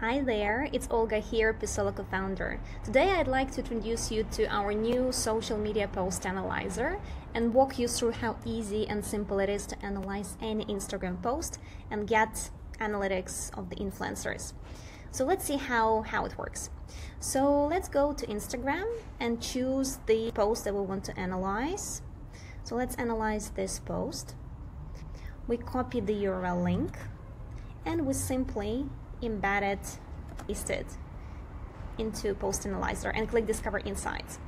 Hi there, it's Olga here, Persollo co-founder. Today I'd like to introduce you to our new social media post analyzer and walk you through how easy and simple it is to analyze any Instagram post and get analytics of the influencers. So let's see how, how it works. So let's go to Instagram and choose the post that we want to analyze. So let's analyze this post. We copy the URL link and we simply embed it, paste it into Post Analyzer and click Discover Insights.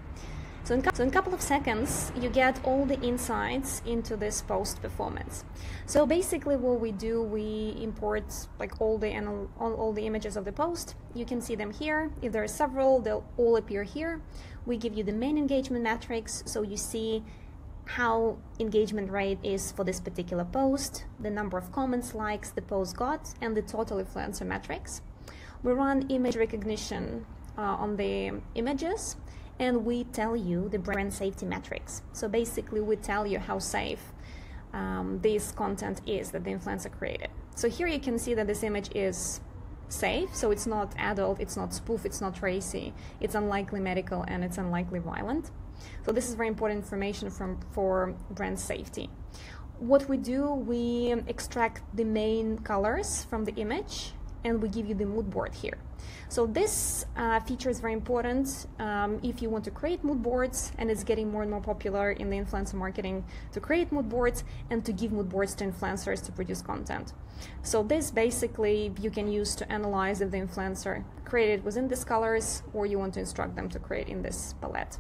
So in, so in a couple of seconds, you get all the insights into this post performance. So basically what we do, we import like all the all, all the images of the post. You can see them here. If there are several, they'll all appear here. We give you the main engagement metrics, so you see how engagement rate is for this particular post, the number of comments, likes the post got, and the total influencer metrics. We run image recognition uh, on the images and we tell you the brand safety metrics. So basically, we tell you how safe um, this content is that the influencer created. So here you can see that this image is safe, so it's not adult, it's not spoof, it's not racy, it's unlikely medical, and it's unlikely violent. So this is very important information from, for brand safety. What we do, we extract the main colors from the image and we give you the mood board here. So this uh, feature is very important um, if you want to create mood boards, and it's getting more and more popular in the influencer marketing to create mood boards and to give mood boards to influencers to produce content. So this basically you can use to analyze if the influencer created within these colors or you want to instruct them to create in this palette.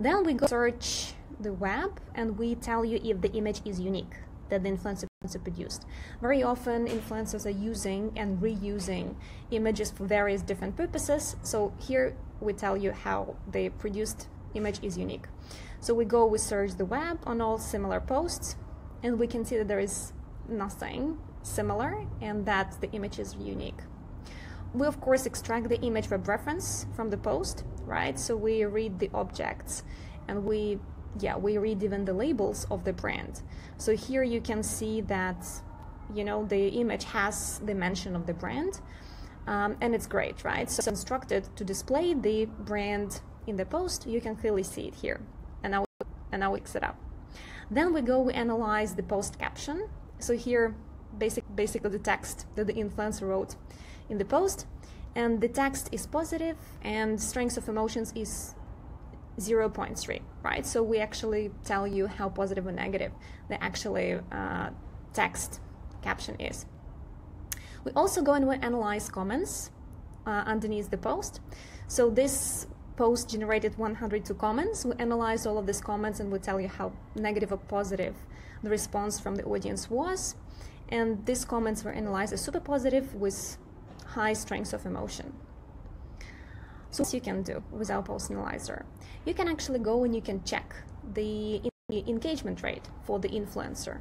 Then we go search the web and we tell you if the image is unique that the influencer produced. Very often influencers are using and reusing images for various different purposes. So here we tell you how the produced image is unique. So we go, we search the web on all similar posts and we can see that there is nothing similar and that the image is unique. We of course extract the image web reference from the post, right? So we read the objects and we yeah, we read even the labels of the brand. So here you can see that you know the image has the mention of the brand um, and it's great right? So instructed to display the brand in the post. You can clearly see it here. And now and now we it up. Then we go we analyze the post caption. So here basic basically the text that the influencer wrote in the post and the text is positive and strength of emotions is 0.3 right? So we actually tell you how positive or negative the actually uh, text caption is. We also go and we analyze comments uh, underneath the post. So this post generated 102 comments. We analyze all of these comments and we tell you how negative or positive the response from the audience was. And these comments were analyzed as super positive with high strength of emotion. So what you can do with our analyzer, you can actually go and you can check the engagement rate for the influencer,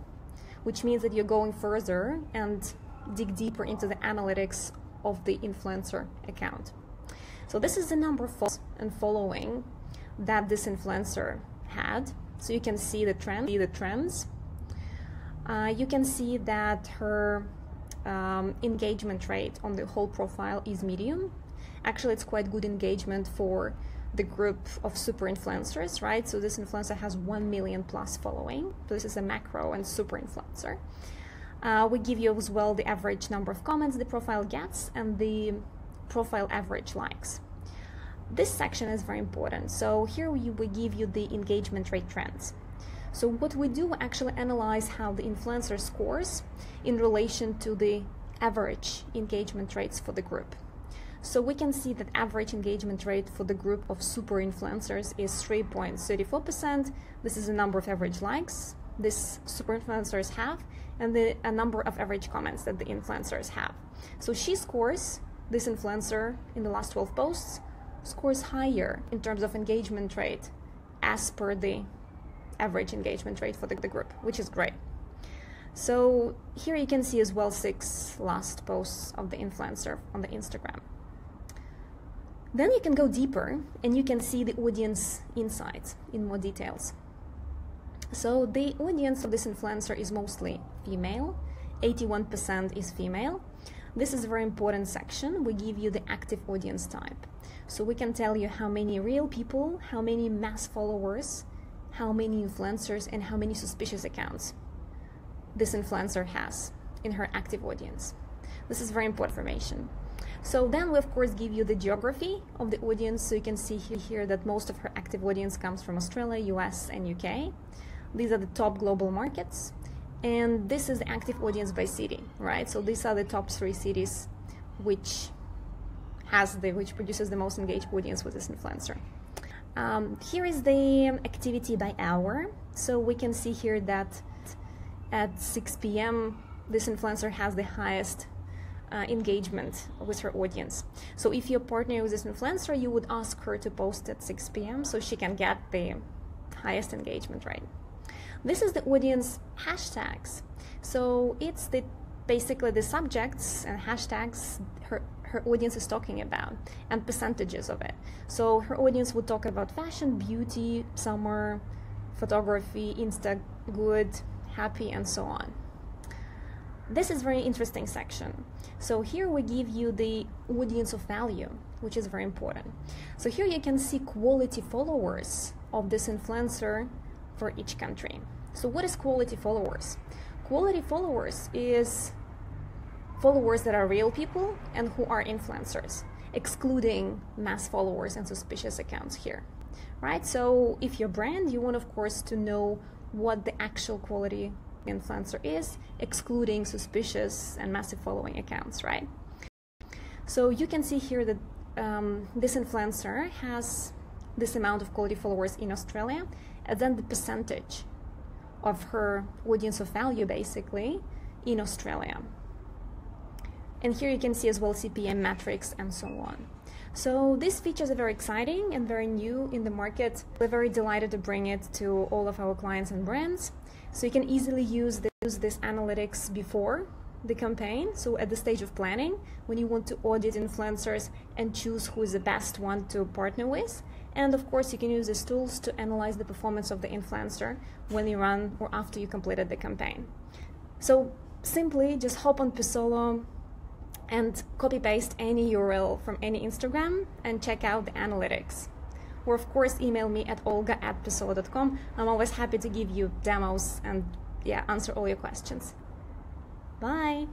which means that you're going further and dig deeper into the analytics of the influencer account. So this is the number of and following that this influencer had. So you can see the trend, see the trends. Uh, you can see that her um, engagement rate on the whole profile is medium. Actually, it's quite good engagement for the group of super influencers, right? So this influencer has 1 million plus following. So this is a macro and super influencer. Uh, we give you as well the average number of comments the profile gets and the profile average likes. This section is very important. So here we, we give you the engagement rate trends. So what we do actually analyze how the influencer scores in relation to the average engagement rates for the group. So we can see that average engagement rate for the group of super influencers is 3.34%. This is the number of average likes these super influencers have and the a number of average comments that the influencers have. So she scores this influencer in the last 12 posts scores higher in terms of engagement rate as per the average engagement rate for the, the group, which is great. So here you can see as well six last posts of the influencer on the Instagram. Then you can go deeper and you can see the audience insights in more details. So the audience of this influencer is mostly female, 81% is female. This is a very important section. We give you the active audience type. So we can tell you how many real people, how many mass followers, how many influencers, and how many suspicious accounts this influencer has in her active audience. This is very important information. So then we of course give you the geography of the audience. So you can see here that most of her active audience comes from Australia, US, and UK. These are the top global markets. And this is the active audience by city, right? So these are the top three cities which has the which produces the most engaged audience with this influencer. Um, here is the activity by hour. So we can see here that at 6 p.m. this influencer has the highest uh, engagement with her audience. So if you're partnering with this influencer, you would ask her to post at 6 p.m. so she can get the highest engagement right. This is the audience hashtags. So it's the basically the subjects and hashtags her her audience is talking about and percentages of it. So her audience would talk about fashion, beauty, summer, photography, insta good, happy, and so on. This is very interesting section. So here we give you the audience of value, which is very important. So here you can see quality followers of this influencer for each country. So what is quality followers? Quality followers is followers that are real people and who are influencers, excluding mass followers and suspicious accounts here. Right? So if your brand, you want of course to know what the actual quality influencer is, excluding suspicious and massive following accounts, right? So you can see here that um, this influencer has this amount of quality followers in Australia, and then the percentage of her audience of value basically in Australia. And here you can see as well CPM metrics and so on. So these features are very exciting and very new in the market. We're very delighted to bring it to all of our clients and brands. So you can easily use this, use this analytics before the campaign. So at the stage of planning, when you want to audit influencers and choose who is the best one to partner with. And of course, you can use these tools to analyze the performance of the influencer when you run or after you completed the campaign. So simply just hop on Persollo and copy paste any URL from any Instagram and check out the analytics. Or of course email me at olga at persollo.com. I'm always happy to give you demos and yeah, answer all your questions. Bye!